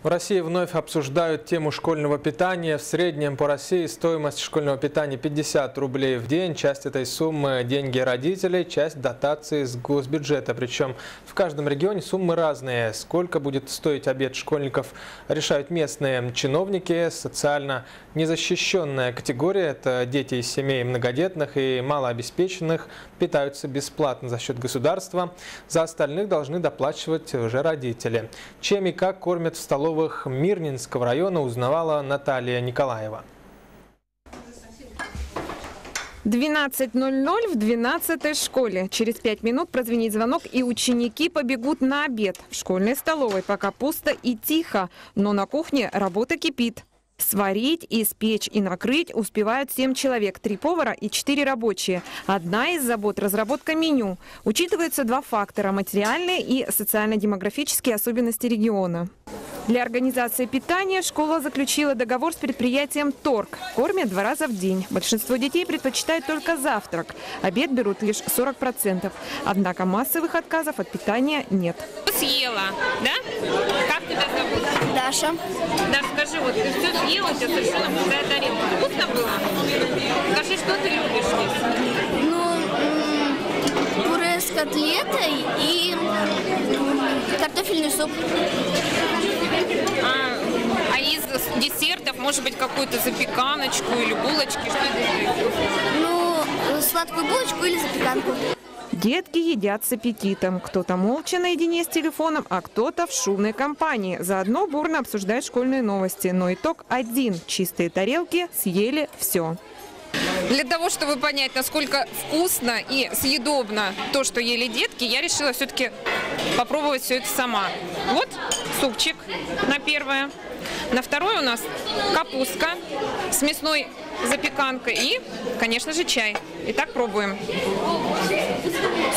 В России вновь обсуждают тему школьного питания. В среднем по России стоимость школьного питания 50 рублей в день. Часть этой суммы – деньги родителей, часть – дотации с госбюджета. Причем в каждом регионе суммы разные. Сколько будет стоить обед школьников, решают местные чиновники. Социально незащищенная категория – это дети из семей многодетных и малообеспеченных, питаются бесплатно за счет государства. За остальных должны доплачивать уже родители. Чем и как кормят в столовой столовых Мирнинского района узнавала Наталья Николаева. 12.00 в 12 школе. Через 5 минут прозвенит звонок, и ученики побегут на обед. В школьной столовой пока пусто и тихо, но на кухне работа кипит. Сварить, испечь и накрыть успевают 7 человек, 3 повара и 4 рабочие. Одна из забот – разработка меню. Учитываются два фактора – материальные и социально-демографические особенности региона. Для организации питания школа заключила договор с предприятием «Торг». Кормят два раза в день. Большинство детей предпочитают только завтрак. Обед берут лишь 40%. Однако массовых отказов от питания нет. Съела, да? Как тебя зовут? Даша. Даш, скажи, вот ты все съела, у тебя совершенно пустая тарелка. Вкусно было? Скажи, что ты любишь есть? Ну, пюре с котлетой и картофельный суп. А, а из десертов, может быть, какую-то запеканочку или булочки? Что это? Ну, сладкую булочку или запеканку. Детки едят с аппетитом. Кто-то молча наедине с телефоном, а кто-то в шумной компании. Заодно бурно обсуждают школьные новости. Но итог один. Чистые тарелки съели все. Для того, чтобы понять, насколько вкусно и съедобно то, что ели детки, я решила все-таки попробовать все это сама. Вот супчик на первое. На второе у нас капустка с мясной запеканкой и, конечно же, чай. Итак, пробуем.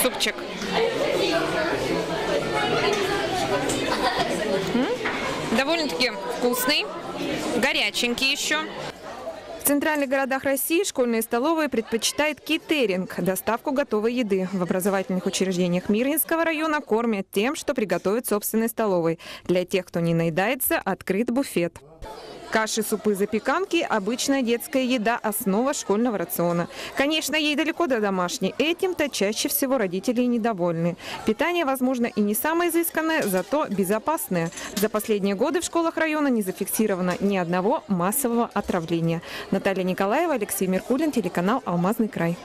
Супчик. Довольно-таки вкусный, горяченький еще. В центральных городах России школьные столовые предпочитают кейтеринг – доставку готовой еды. В образовательных учреждениях Мирнинского района кормят тем, что приготовят собственной столовой. Для тех, кто не наедается, открыт буфет. Каши, супы, запеканки – обычная детская еда, основа школьного рациона. Конечно, ей далеко до домашней. Этим-то чаще всего родители недовольны. Питание, возможно, и не самое изысканное, зато безопасное. За последние годы в школах района не зафиксировано ни одного массового отравления. Наталья Николаева, Алексей Меркулин, телеканал «Алмазный край».